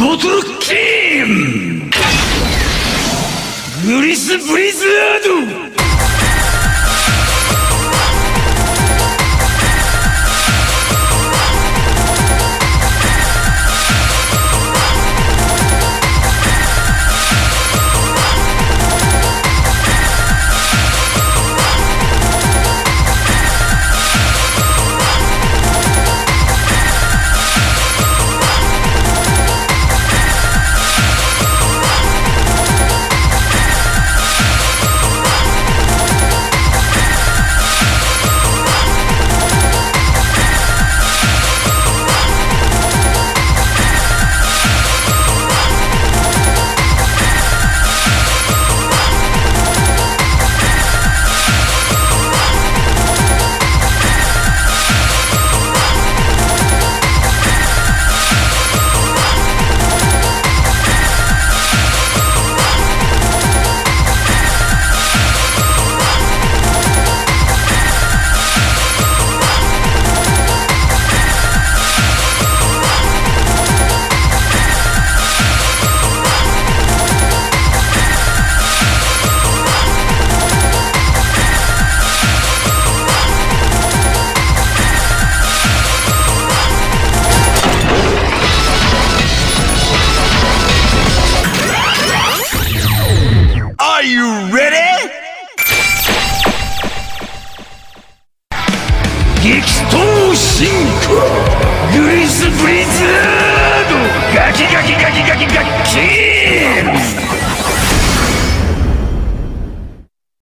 ボトルキン!グリスブリザード! you ready? Gekitou Shinka!